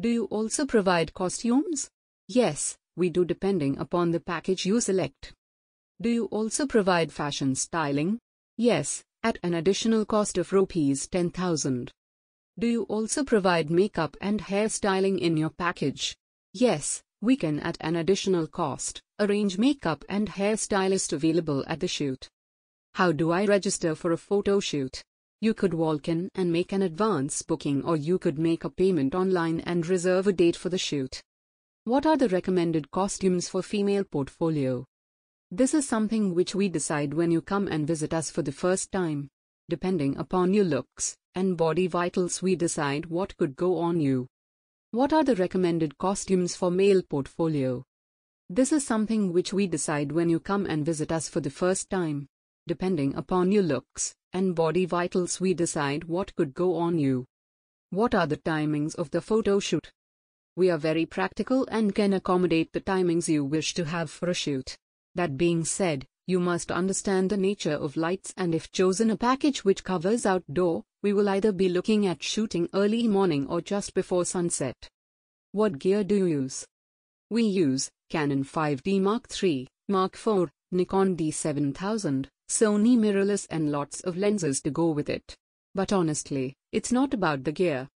Do you also provide costumes? Yes, we do depending upon the package you select. Do you also provide fashion styling? Yes, at an additional cost of rupees 10,000. Do you also provide makeup and hairstyling in your package? Yes, we can at an additional cost arrange makeup and hairstylist available at the shoot. How do I register for a photo shoot? You could walk in and make an advance booking or you could make a payment online and reserve a date for the shoot. What are the recommended costumes for female portfolio? This is something which we decide when you come and visit us for the first time. Depending upon your looks and body vitals, we decide what could go on you. What are the recommended costumes for male portfolio? This is something which we decide when you come and visit us for the first time. Depending upon your looks and body vitals, we decide what could go on you. What are the timings of the photo shoot? We are very practical and can accommodate the timings you wish to have for a shoot. That being said, you must understand the nature of lights and if chosen a package which covers outdoor, we will either be looking at shooting early morning or just before sunset. What gear do you use? We use Canon 5D Mark III, Mark IV, Nikon D7000, Sony mirrorless and lots of lenses to go with it. But honestly, it's not about the gear,